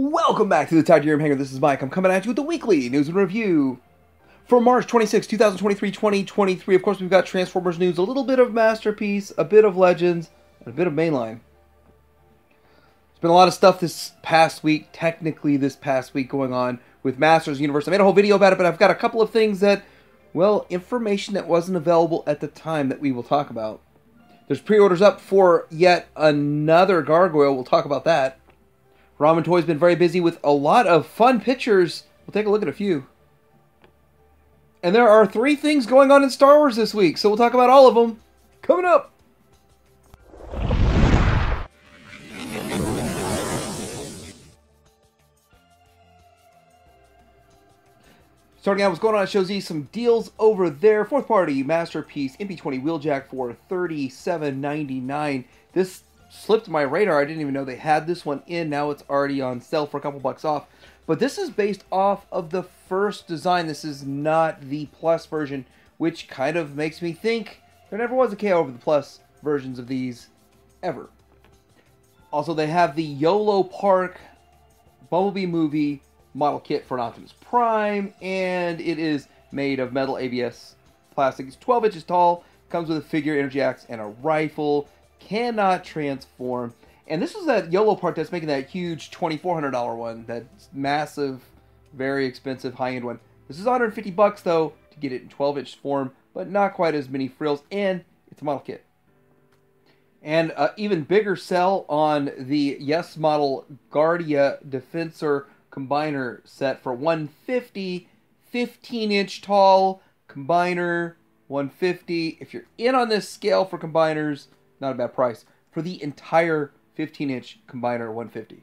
Welcome back to the Tydirium Hangar. This is Mike. I'm coming at you with the weekly news and review for March 26, 2023 2023. Of course, we've got Transformers news, a little bit of Masterpiece, a bit of Legends, and a bit of Mainline. There's been a lot of stuff this past week, technically, this past week going on with Masters Universe. I made a whole video about it, but I've got a couple of things that, well, information that wasn't available at the time that we will talk about. There's pre orders up for yet another Gargoyle. We'll talk about that. Ramen Toy's been very busy with a lot of fun pictures. We'll take a look at a few. And there are three things going on in Star Wars this week, so we'll talk about all of them coming up. Starting out, what's going on at Show Z? Some deals over there. Fourth party masterpiece MP20 Wheeljack for $37.99. This slipped my radar. I didn't even know they had this one in. Now it's already on sale for a couple bucks off. But this is based off of the first design. This is not the Plus version, which kind of makes me think there never was a KO over the Plus versions of these ever. Also, they have the YOLO Park Bumblebee movie model kit for an Optimus Prime, and it is made of metal ABS plastic. It's 12 inches tall, comes with a figure, energy axe, and a rifle cannot transform. And this is that YOLO Park that's making that huge $2,400 one, that massive, very expensive high-end one. This is 150 bucks though to get it in 12-inch form, but not quite as many frills, and it's a model kit. And uh, even bigger sell on the Yes model Guardia Defensor combiner set for 150, 15-inch tall combiner, 150. If you're in on this scale for combiners, not a bad price for the entire 15 inch combiner 150.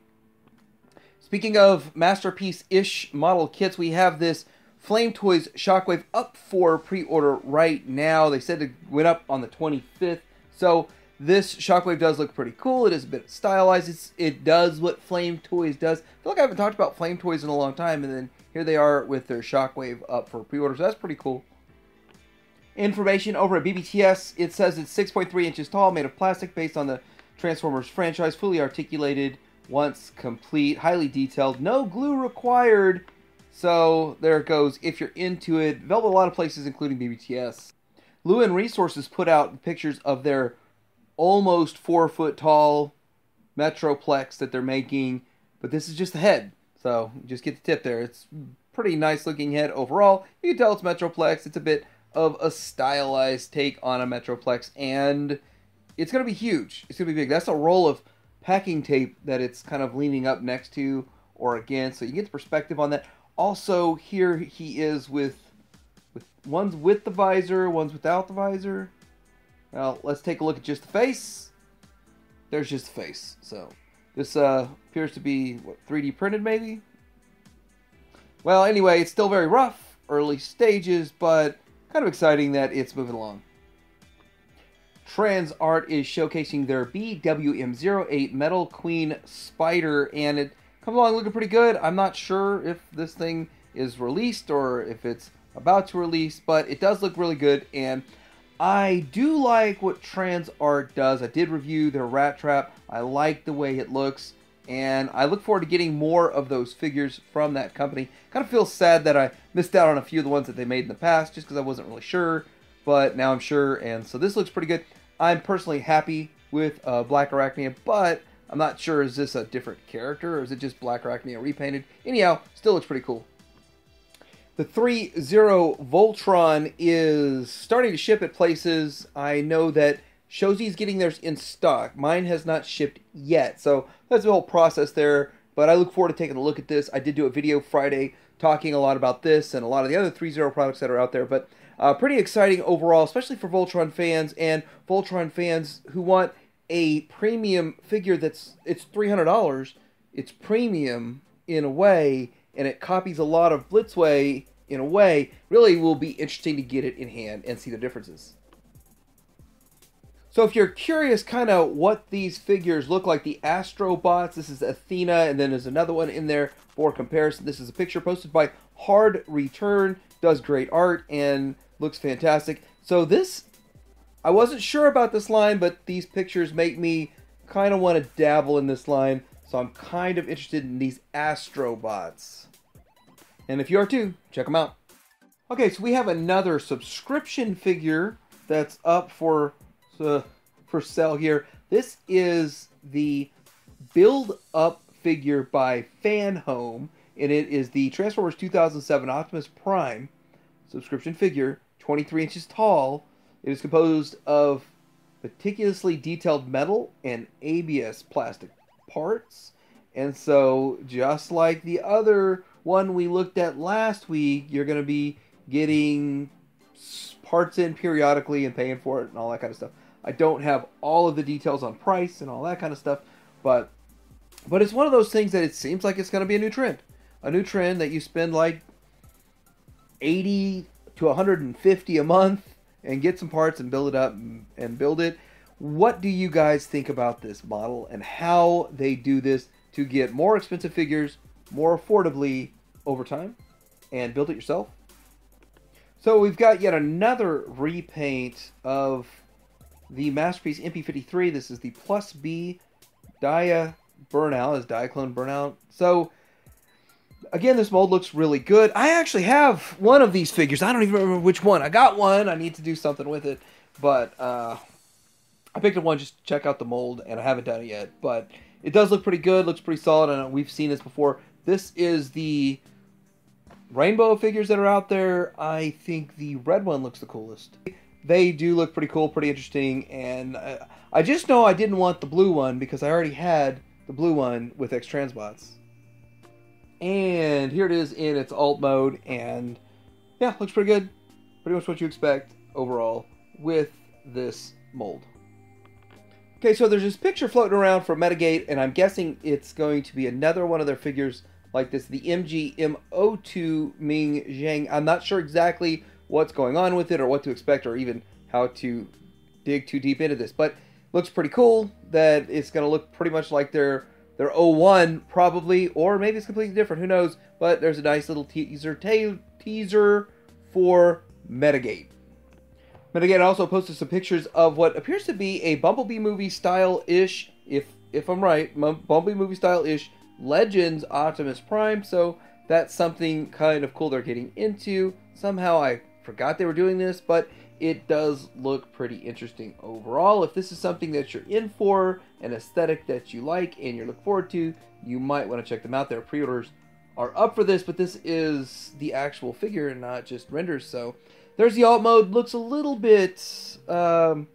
Speaking of masterpiece ish model kits, we have this Flame Toys Shockwave up for pre order right now. They said it went up on the 25th. So this Shockwave does look pretty cool. It is a bit stylized. It's, it does what Flame Toys does. I feel like I haven't talked about Flame Toys in a long time, and then here they are with their Shockwave up for pre order. So that's pretty cool information over at BBTS. It says it's 6.3 inches tall, made of plastic, based on the Transformers franchise, fully articulated once complete, highly detailed, no glue required. So there it goes. If you're into it, available a lot of places, including BBTS. Lewin Resources put out pictures of their almost four foot tall Metroplex that they're making, but this is just the head. So just get the tip there. It's pretty nice looking head overall. You can tell it's Metroplex. It's a bit of a stylized take on a Metroplex, and it's going to be huge. It's going to be big. That's a roll of packing tape that it's kind of leaning up next to or against, so you get the perspective on that. Also, here he is with with one's with the visor, one's without the visor. Now let's take a look at just the face. There's just the face. So this uh, appears to be what 3D printed, maybe. Well, anyway, it's still very rough, early stages, but kind of exciting that it's moving along. Trans Art is showcasing their BWM08 Metal Queen Spider, and it comes along looking pretty good. I'm not sure if this thing is released or if it's about to release, but it does look really good, and I do like what Trans Art does. I did review their Rat Trap. I like the way it looks and I look forward to getting more of those figures from that company. Kind of feels sad that I missed out on a few of the ones that they made in the past just because I wasn't really sure, but now I'm sure, and so this looks pretty good. I'm personally happy with uh, Black Arachnia, but I'm not sure is this a different character or is it just Black Arachnia repainted? Anyhow, still looks pretty cool. The 3-0 Voltron is starting to ship at places. I know that Shozi's getting theirs in stock. Mine has not shipped yet, so that's the whole process there. But I look forward to taking a look at this. I did do a video Friday talking a lot about this and a lot of the other 3.0 products that are out there. But uh, pretty exciting overall, especially for Voltron fans and Voltron fans who want a premium figure that's it's $300. It's premium in a way, and it copies a lot of Blitzway in a way. Really will be interesting to get it in hand and see the differences. So if you're curious kind of what these figures look like, the Astrobots, this is Athena, and then there's another one in there for comparison. This is a picture posted by Hard Return, does great art and looks fantastic. So this, I wasn't sure about this line, but these pictures make me kind of want to dabble in this line. So I'm kind of interested in these Astrobots. And if you are too, check them out. Okay, so we have another subscription figure that's up for uh, for sale here. This is the build up figure by Fan Home, and it is the Transformers 2007 Optimus Prime subscription figure, 23 inches tall. It is composed of meticulously detailed metal and ABS plastic parts. And so, just like the other one we looked at last week, you're going to be getting parts in periodically and paying for it and all that kind of stuff. I don't have all of the details on price and all that kind of stuff, but but it's one of those things that it seems like it's going to be a new trend. A new trend that you spend like 80 to 150 a month and get some parts and build it up and build it. What do you guys think about this model and how they do this to get more expensive figures more affordably over time and build it yourself? So we've got yet another repaint of the Masterpiece MP53. This is the Plus B Dia Burnout, as Diaclone Burnout. So again, this mold looks really good. I actually have one of these figures. I don't even remember which one. I got one. I need to do something with it, but uh, I picked up one just to check out the mold, and I haven't done it yet. But it does look pretty good. Looks pretty solid, and we've seen this before. This is the rainbow figures that are out there. I think the red one looks the coolest. They do look pretty cool, pretty interesting, and I, I just know I didn't want the blue one because I already had the blue one with X Transbots. And here it is in its alt mode, and yeah, looks pretty good. Pretty much what you expect overall with this mold. Okay, so there's this picture floating around for Metagate, and I'm guessing it's going to be another one of their figures like this, the MGM02 Ming Zhang. I'm not sure exactly what's going on with it or what to expect or even how to dig too deep into this, but looks pretty cool that it's going to look pretty much like their their 01 probably, or maybe it's completely different. Who knows? But there's a nice little teaser te- teaser for Metagate. Metagate also posted some pictures of what appears to be a Bumblebee movie style ish, if if I'm right, Bumblebee movie style ish Legends Optimus Prime. So that's something kind of cool they're getting into. Somehow I forgot they were doing this, but it does look pretty interesting overall. If this is something that you're in for, an aesthetic that you like and you're looking forward to, you might want to check them out. Their pre-orders are up for this, but this is the actual figure and not just renders. So there's the alt mode. Looks a little bit um,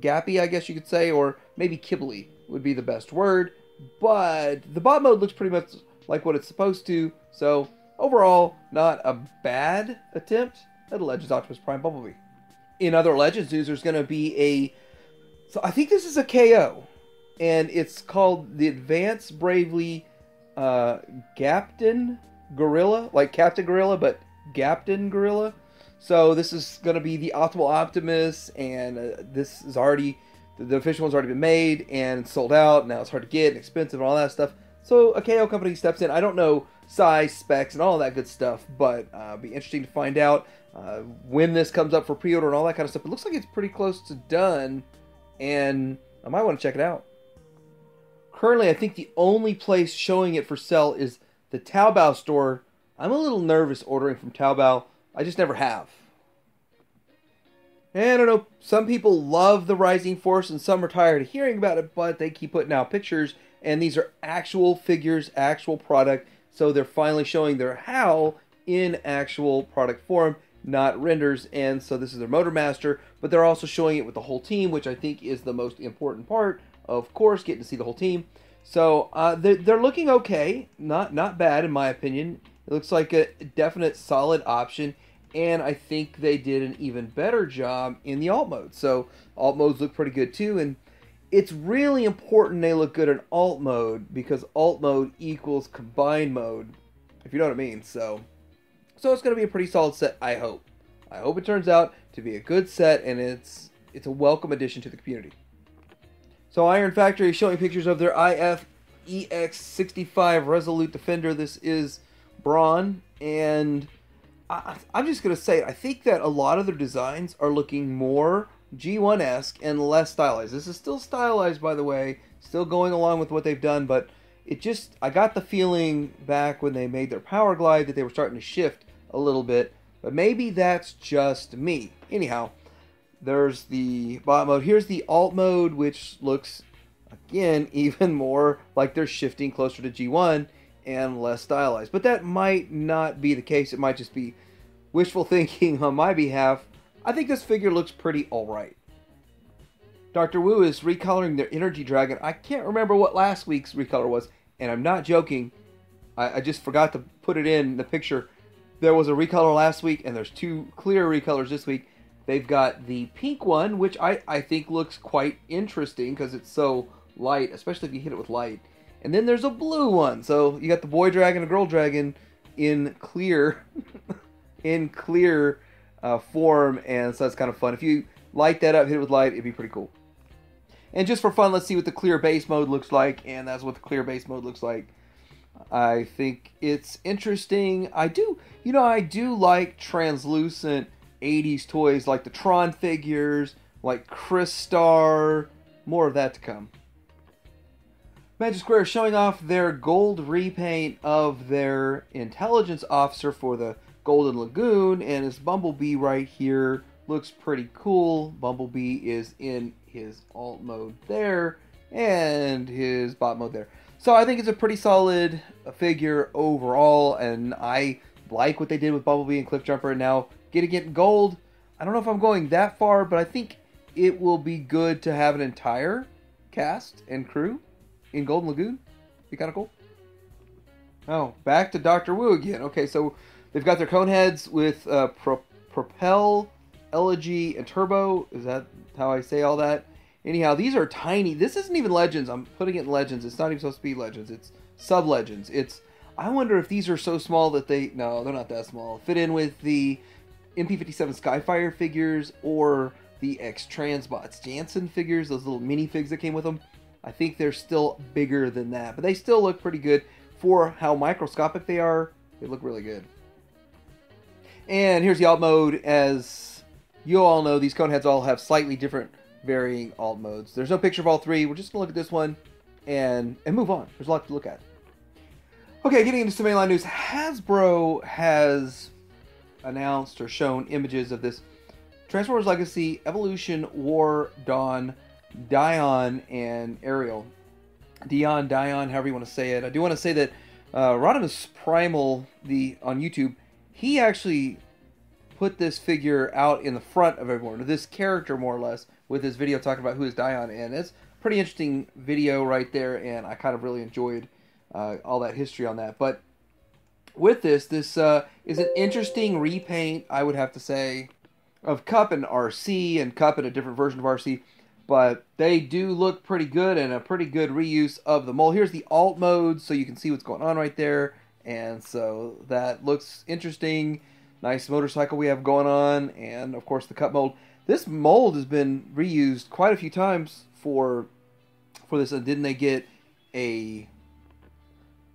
gappy, I guess you could say, or maybe kibbly would be the best word. But the bot mode looks pretty much like what it's supposed to. So overall, not a bad attempt at a Legends Optimus Prime Bumblebee in other Legends news, there's going to be a. So I think this is a KO, and it's called the Advanced Bravely uh, Gorilla, like Captain Gorilla, but Gapten Gorilla. So this is going to be the Optimal Optimus, and uh, this is already the official one's already been made and sold out. Now it's hard to get and expensive and all that stuff. So a KO company steps in. I don't know size, specs, and all that good stuff, but uh, be interesting to find out uh, when this comes up for pre-order and all that kind of stuff. It looks like it's pretty close to done, and I might want to check it out. Currently, I think the only place showing it for sale is the Taobao store. I'm a little nervous ordering from Taobao. I just never have. And I don't know, some people love the Rising Force and some are tired of hearing about it, but they keep putting out pictures, and these are actual figures, actual product, so they're finally showing their how in actual product form not renders. And so this is their Motor Master, but they're also showing it with the whole team, which I think is the most important part. Of course, getting to see the whole team. So uh, they're, they're looking okay, not not bad in my opinion. It looks like a definite solid option, and I think they did an even better job in the alt mode. So alt modes look pretty good too, and it's really important they look good in alt mode because alt mode equals combined mode, if you know what I mean. So so it's going to be a pretty solid set, I hope. I hope it turns out to be a good set and it's it's a welcome addition to the community. So Iron Factory showing pictures of their IF EX65 Resolute Defender. This is Brawn, and I, am just going to say, I think that a lot of their designs are looking more G1-esque and less stylized. This is still stylized, by the way, still going along with what they've done, but it just I got the feeling back when they made their power glide that they were starting to shift a little bit, but maybe that's just me. Anyhow, there's the bot mode. Here's the alt mode, which looks again even more like they're shifting closer to G1 and less stylized. But that might not be the case. It might just be wishful thinking on my behalf. I think this figure looks pretty alright. Dr. Wu is recoloring their Energy Dragon. I can't remember what last week's recolor was, and I'm not joking. I, I just forgot to put it in the picture. There was a recolor last week, and there's two clear recolors this week. They've got the pink one, which I, I think looks quite interesting because it's so light, especially if you hit it with light. And then there's a blue one. So you got the boy dragon and girl dragon in clear, in clear uh, form, and so that's kind of fun. If you light that up, hit it with light, it'd be pretty cool. And just for fun, let's see what the clear base mode looks like. And that's what the clear base mode looks like. I think it's interesting. I do, you know, I do like translucent 80s toys like the Tron figures, like Crystar. More of that to come. Magic Square is showing off their gold repaint of their intelligence officer for the Golden Lagoon, and his Bumblebee right here looks pretty cool. Bumblebee is in his alt mode there and his bot mode there. So I think it's a pretty solid figure overall, and I like what they did with Bumblebee and Cliffjumper, and now getting it in gold. I don't know if I'm going that far, but I think it will be good to have an entire cast and crew in Golden Lagoon. Be kind of cool. Oh, back to Doctor Wu again. Okay, so they've got their cone heads with uh, pro- propel Elegy, and Turbo. Is that how I say all that? Anyhow, these are tiny. This isn't even Legends. I'm putting it in Legends. It's not even supposed to be Legends. It's Sub Legends. It's. I wonder if these are so small that they. No, they're not that small. Fit in with the MP57 Skyfire figures or the X Transbots Jansen figures, those little mini figs that came with them. I think they're still bigger than that, but they still look pretty good for how microscopic they are. They look really good. And here's the alt mode as you all know these cone heads all have slightly different varying alt modes. There's no picture of all three. We're just going to look at this one and, and move on. There's a lot to look at. Okay, getting into some mainline news. Hasbro has announced or shown images of this Transformers Legacy, Evolution, War, Dawn, Dion, and Ariel. Dion, Dion, however you want to say it. I do want to say that uh, Rodimus Primal, the on YouTube, he actually put this figure out in the front of everyone, this character more or less, with this video talking about who is Dion. And it's pretty interesting video right there, and I kind of really enjoyed uh, all that history on that. But with this, this uh, is an interesting repaint, I would have to say, of Kup and Arcee, and Kup in a different version of Arcee. But they do look pretty good and a pretty good reuse of the mold. Here's the alt mode, so you can see what's going on right there. And so that looks interesting nice motorcycle we have going on, and of course the Kup mold. This mold has been reused quite a few times for for this. And didn't they get a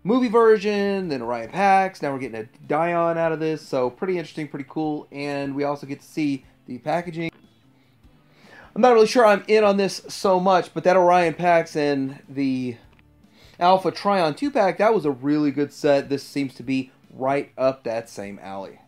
movie version, then Orion Pax? Now we're getting a Dion out of this, so pretty interesting, pretty cool. And we also get to see the packaging. I'm not really sure I'm in on this so much, but that Orion Pax and the Alpha Trion 2 pack, that was a really good set. This seems to be right up that same alley.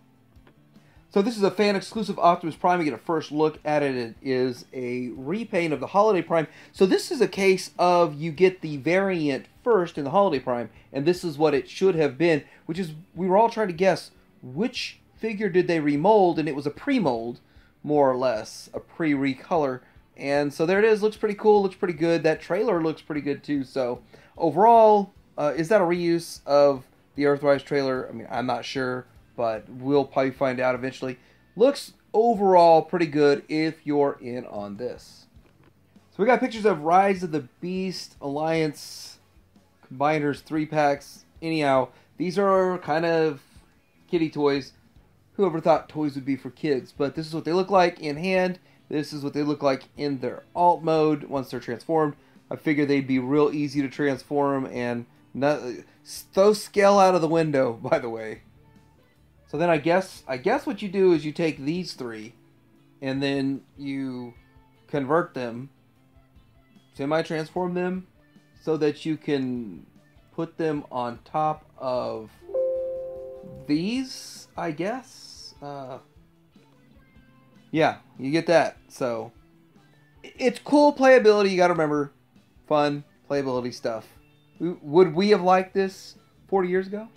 So this is a fan exclusive Optimus Prime. You get a first look at it. It is a repaint of the Holiday Prime. So this is a case of you get the variant first in the Holiday Prime, and this is what it should have been, which is we were all trying to guess which figure did they remold, and it was a pre-mold, more or less, a pre-recolor. And so there it is. Looks pretty cool. Looks pretty good. That trailer looks pretty good too. So overall, uh, is that a reuse of the Earthrise trailer? I mean, I'm not sure but we'll probably find out eventually. Looks overall pretty good if you're in on this. So we got pictures of Rise of the Beast Alliance Combiners 3 packs. Anyhow, these are kind of kitty toys. Whoever thought toys would be for kids, but this is what they look like in hand. This is what they look like in their alt mode once they're transformed. I figure they'd be real easy to transform and not, those scale out of the window, by the way. So then I guess I guess what you do is you take these three, and then you convert them, semi-transform them, so that you can put them on top of these, I guess. Uh, yeah, you get that. So it's cool playability. You got to remember, fun playability stuff. Would we have liked this 40 years ago?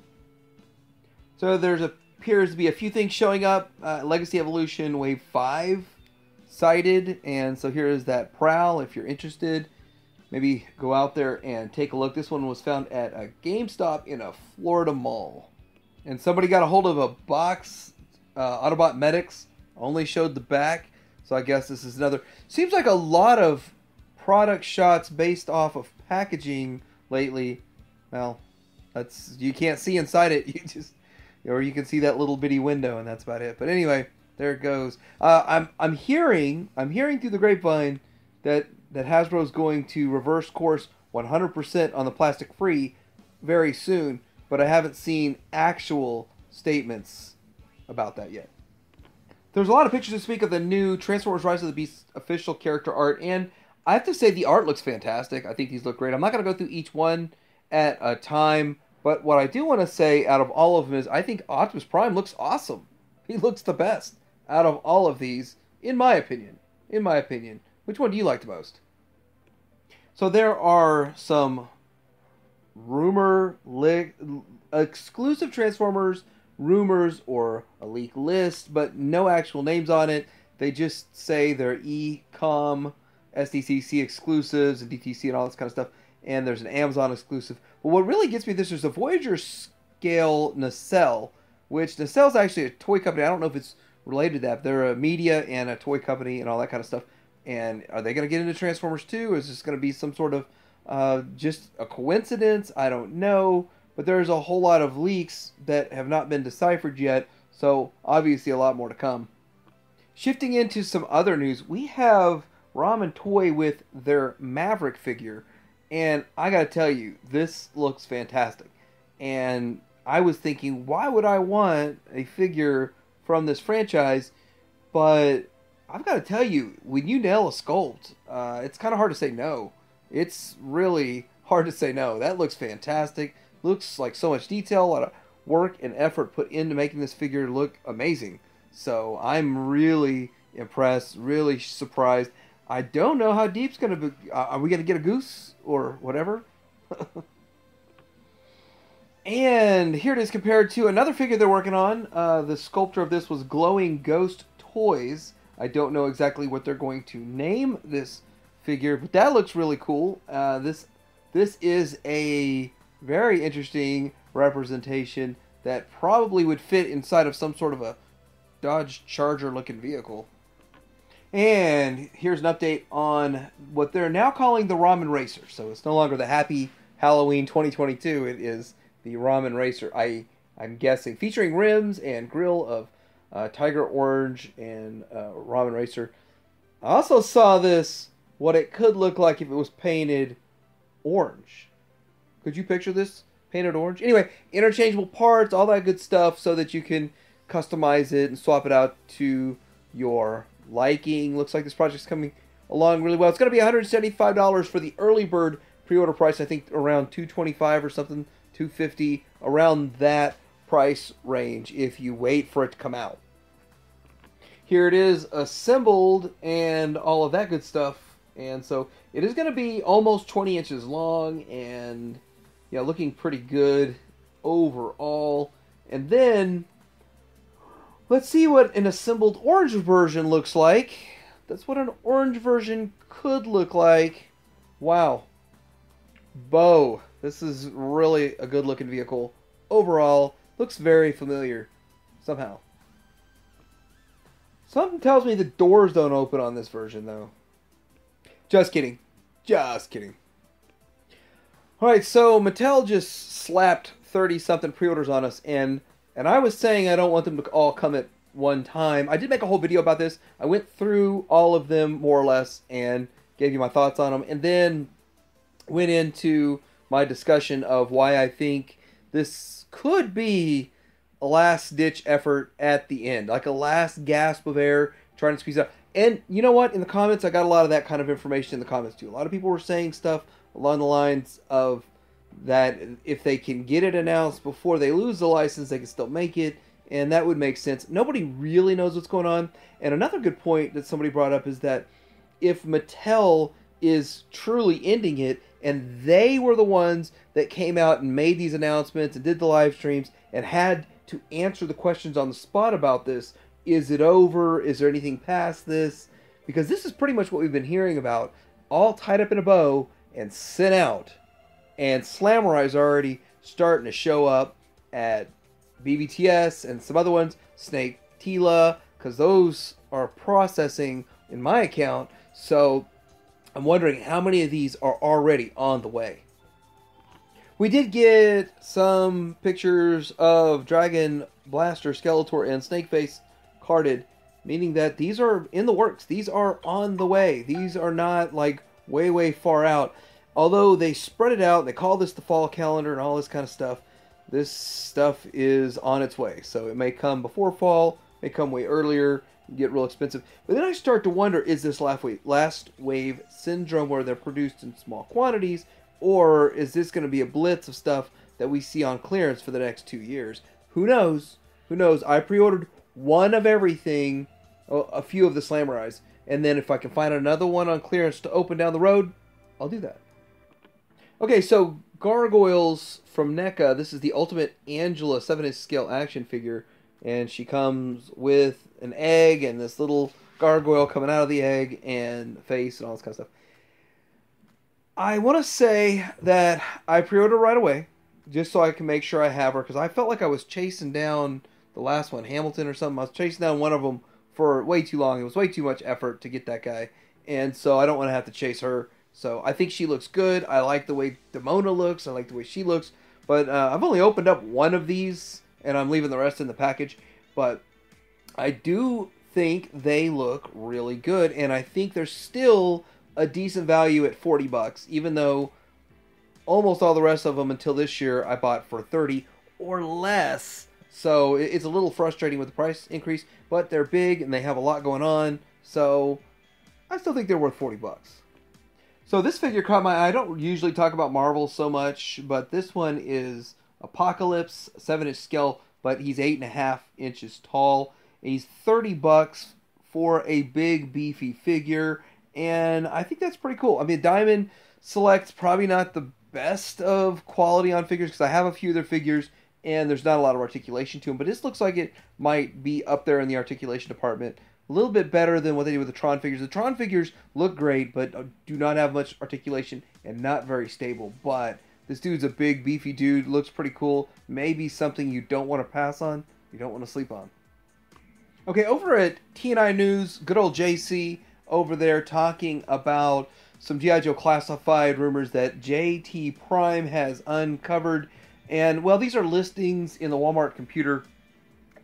So there's appears to be a few things showing up. Uh, Legacy Evolution Wave 5 sighted, and so here is that prowl. If you're interested, maybe go out there and take a look. This one was found at a GameStop in a Florida mall, and somebody got a hold of a box. Uh, Autobot Medics only showed the back, so I guess this is another. Seems like a lot of product shots based off of packaging lately. Well, that's you can't see inside it. You just or you can see that little bitty window, and that's about it. But anyway, there it goes. Uh, I'm I'm hearing I'm hearing through the grapevine that that Hasbro's going to reverse course 100% on the plastic free very soon, but I haven't seen actual statements about that yet. There's a lot of pictures to speak of the new Transformers Rise of the Beast official character art, and I have to say the art looks fantastic. I think these look great. I'm not going to go through each one at a time, but what I do want to say out of all of them is I think Optimus Prime looks awesome. He looks the best out of all of these, in my opinion. In my opinion. Which one do you like the most? So there are some rumor, li- exclusive Transformers rumors or a leak list, but no actual names on it. They just say they're e-com, SDCC exclusives, and DTC and all this kind of stuff. And there's an Amazon exclusive. But what really gets me this is a Voyager scale nacelle, which nacelle's actually a toy company. I don't know if it's related to that. They're a media and a toy company and all that kind of stuff. And are they going to get into Transformers too? Is this going to be some sort of uh, just a coincidence? I don't know. But there's a whole lot of leaks that have not been deciphered yet, so obviously a lot more to come. Shifting into some other news, we have Ramen Toy with their Maverick figure, and I gotta tell you, this looks fantastic. And I was thinking, why would I want a figure from this franchise? But I've got to tell you, when you nail a sculpt, uh, it's kind of hard to say no. It's really hard to say no. That looks fantastic looks like so much detail, a lot of work and effort put into making this figure look amazing. So I'm really impressed, really surprised. I don't know how deep's going to be. Uh, are we going to get a goose or whatever? and here it is compared to another figure they're working on. Uh, the sculptor of this was Glowing Ghost Toys. I don't know exactly what they're going to name this figure, but that looks really cool. Uh, this this is a very interesting representation that probably would fit inside of some sort of a Dodge Charger looking vehicle. And here's an update on what they're now calling the Ramen Racer. So it's no longer the Happy Halloween 2022. It is the Ramen Racer. I I'm guessing featuring rims and grill of uh, Tiger Orange and uh, Ramen Racer. I also saw this what it could look like if it was painted orange. Could you picture this painted orange? Anyway, interchangeable parts, all that good stuff, so that you can customize it and swap it out to your liking. Looks like this project's coming along really well. It's going to be $175 for the early bird pre-order price. I think around 225 or something, 250 around that price range if you wait for it to come out. Here it is assembled and all of that good stuff. And so it is going to be almost 20 inches long and yeah, looking pretty good overall. And then let's see what an assembled orange version looks like. That's what an orange version could look like. Wow. Bo. This is really a good looking vehicle. Overall, looks very familiar somehow. Something tells me the doors don't open on this version though. Just kidding. Just kidding. All right, so Mattel just slapped 30 something pre-orders on us and and I was saying I don't want them to all come at one time. I did make a whole video about this. I went through all of them more or less and gave you my thoughts on them and then went into my discussion of why I think this could be a last ditch effort at the end, like a last gasp of air trying to squeeze out. And you know what? In the comments, I got a lot of that kind of information in the comments too. A lot of people were saying stuff along the lines of that if they can get it announced before they lose the license, they can still make it, and that would make sense. Nobody really knows what's going on. And another good point that somebody brought up is that if Mattel is truly ending it, and they were the ones that came out and made these announcements and did the live streams and had to answer the questions on the spot about this. Is it over? Is there anything past this? Because this is pretty much what we've been hearing about, all tied up in a bow and sent out. And Slamurai's already starting to show up at BBTS and some other ones, Snake Teela, because those are processing in my account. So I'm wondering how many of these are already on the way. We did get some pictures of Dragon Blaster, Skeletor, and Snakeface carded, meaning that these are in the works. These are on the way. These are not like way, way far out. Although they spread it out, they call this the fall calendar and all this kind of stuff. This stuff is on its way. So it may come before fall, may come way earlier, get real expensive. But then I start to wonder is this last wave, last wave syndrome where they're produced in small quantities, or is this going to be a blitz of stuff that we see on clearance for the next two years? Who knows? Who knows? I pre ordered one of everything, a few of the Slamurai's, and then if I can find another one on clearance to open down the road, I'll do that. Okay, so Gargoyles from NECA. This is the Ultimate Angela 7 inch scale action figure and she comes with an egg and this little gargoyle coming out of the egg and face and all this kind of stuff. I want to say that I pre-ordered right away just so I can make sure I have her because I felt like I was chasing down the last one, Hamilton or something. I was chasing down one of them for way too long. It was way too much effort to get that guy, and so I don't want to have to chase her. So I think she looks good. I like the way Demona looks. I like the way she looks. But uh, I've only opened up one of these and I'm leaving the rest in the package. But I do think they look really good, and I think they're still a decent value at 40 bucks, even though almost all the rest of them until this year I bought for 30 or less. So it's a little frustrating with the price increase, but they're big and they have a lot going on. So I still think they're worth 40 bucks. So this figure caught my eye. I don't usually talk about Marvel so much, but this one is Apocalypse, seven inch scale, but he's eight and a half inches tall. He's 30 bucks for a big beefy figure, and I think that's pretty cool. I mean, Diamond Select's probably not the best of quality on figures because I have a few of their figures and there's not a lot of articulation to them, but this looks like it might be up there in the articulation department. A little bit better than what they do with the Tron figures. The Tron figures look great, but uh, do not have much articulation and not very stable. But this dude's a big, beefy dude. Looks pretty cool. Maybe something you don't want to pass on. You don't want to sleep on. Okay, over at TNI News, good old JC over there talking about some G.I. Joe classified rumors that JT Prime has uncovered. And, well, these are listings in the Walmart computer.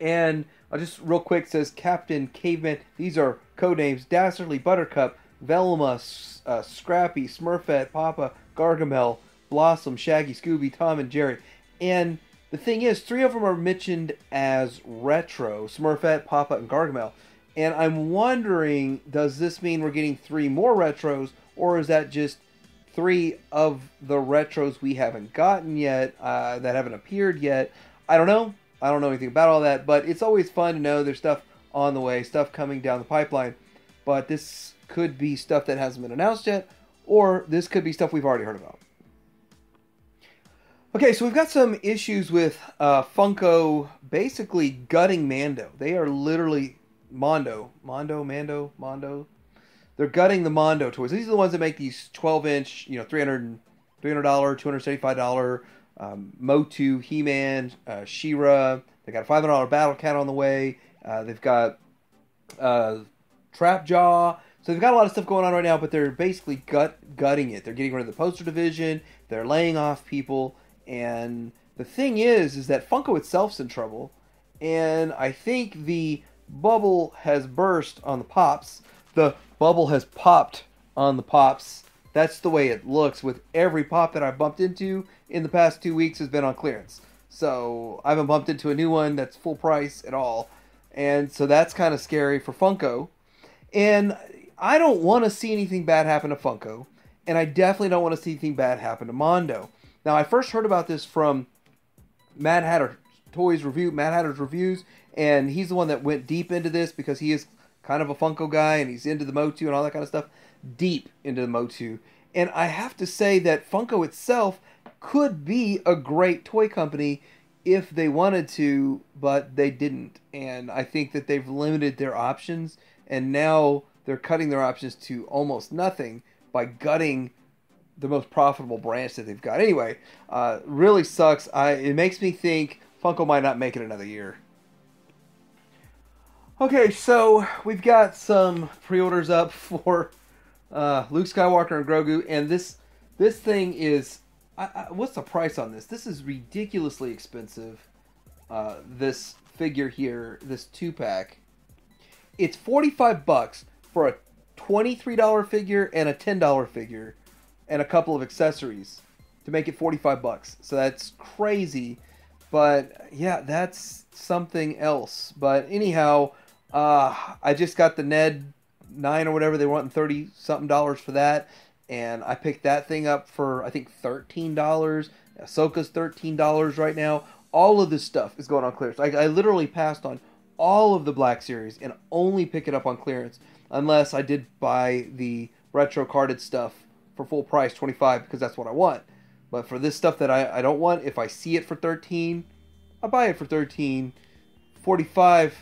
And I'll just real quick says Captain Caveman. These are codenames: Dastardly, Buttercup, Velma, uh, Scrappy, Smurfette, Papa, Gargamel, Blossom, Shaggy, Scooby, Tom, and Jerry. And the thing is, three of them are mentioned as retro Smurfette, Papa, and Gargamel. And I'm wondering, does this mean we're getting three more retros, or is that just three of the retros we haven't gotten yet, uh, that haven't appeared yet? I don't know. I don't know anything about all that, but it's always fun to know there's stuff on the way, stuff coming down the pipeline. But this could be stuff that hasn't been announced yet, or this could be stuff we've already heard about. Okay, so we've got some issues with uh, Funko basically gutting Mando. They are literally Mondo, Mondo, Mando, Mondo. They're gutting the Mondo toys. These are the ones that make these 12 inch, you know, 300 $300, $275 um, Motu, He Man, uh, She-Ra. They got a $500 Battle Cat on the way. Uh, they've got uh, Trap Jaw. So they've got a lot of stuff going on right now, but they're basically gut gutting it. They're getting rid of the poster division. They're laying off people. And the thing is, is that Funko itself's in trouble, and I think the bubble has burst on the pops. The bubble has popped on the pops. That's the way it looks with every pop that I've bumped into in the past two weeks has been on clearance. So I haven't bumped into a new one that's full price at all. And so that's kind of scary for Funko. And I don't want to see anything bad happen to Funko. And I definitely don't want to see anything bad happen to Mondo. Now, I first heard about this from Mad Hatter Toys review, Mad Hatter's reviews, and he's the one that went deep into this because he is kind of a Funko guy and he's into the Motu and all that kind of stuff. Deep into the Motu. And I have to say that Funko itself could be a great toy company if they wanted to, but they didn't. And I think that they've limited their options, and now they're cutting their options to almost nothing by gutting the most profitable branch that they've got. Anyway, uh, really sucks. I it makes me think Funko might not make it another year. Okay, so we've got some pre-orders up for uh, Luke Skywalker and Grogu, and this this thing is I, I, what's the price on this? This is ridiculously expensive. Uh, this figure here, this two pack, it's forty five bucks for a twenty three dollar figure and a ten dollar figure, and a couple of accessories to make it forty five bucks. So that's crazy, but yeah, that's something else. But anyhow, uh, I just got the Ned nine or whatever they want thirty something dollars for that, and I picked that thing up for I think thirteen dollars. Ahsoka's thirteen dollars right now. All of this stuff is going on clearance. I, I literally passed on all of the Black Series and only pick it up on clearance unless I did buy the retro carded stuff for full price, twenty five, because that's what I want. But for this stuff that I, I don't want, if I see it for thirteen, I buy it for thirteen. Forty five,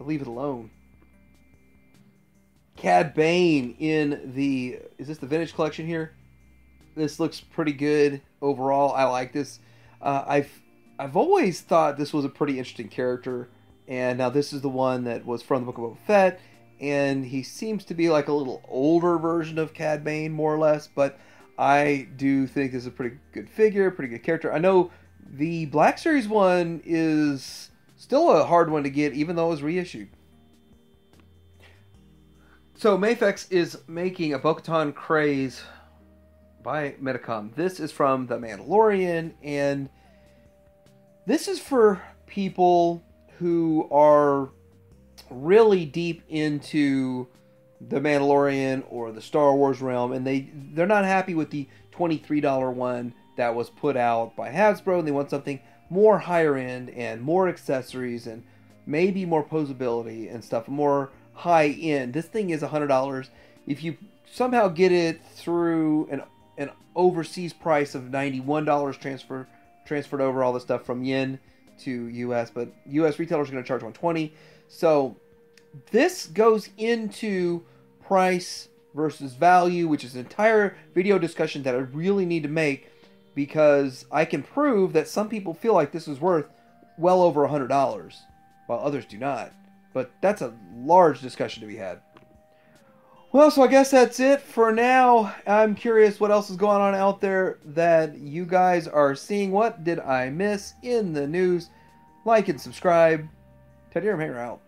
I leave it alone. Cad Bane in the is this the vintage collection here? This looks pretty good overall. I like this. Uh, I've I've always thought this was a pretty interesting character, and now this is the one that was from the Book of Boba Fett, and he seems to be like a little older version of Cad Bane, more or less. But I do think this is a pretty good figure, pretty good character. I know the Black Series one is still a hard one to get, even though it was reissued. So Mafex is making a Bo-Katan Kryze by Medicom. This is from The Mandalorian, and this is for people who are really deep into the Mandalorian or the Star Wars realm, and they they're not happy with the twenty three dollar one that was put out by Hasbro, and they want something more higher end and more accessories and maybe more posability and stuff, more high end. This thing is $100. If you somehow get it through an an overseas price of $91 transfer transferred over all the stuff from yen to US, but US retailers are going to charge 120. So this goes into price versus value, which is an entire video discussion that I really need to make because I can prove that some people feel like this is worth well over $100 while others do not. But that's a large discussion to be had. Well, so I guess that's it for now. I'm curious what else is going on out there that you guys are seeing. What did I miss in the news? Like and subscribe. Teddy Mayor out.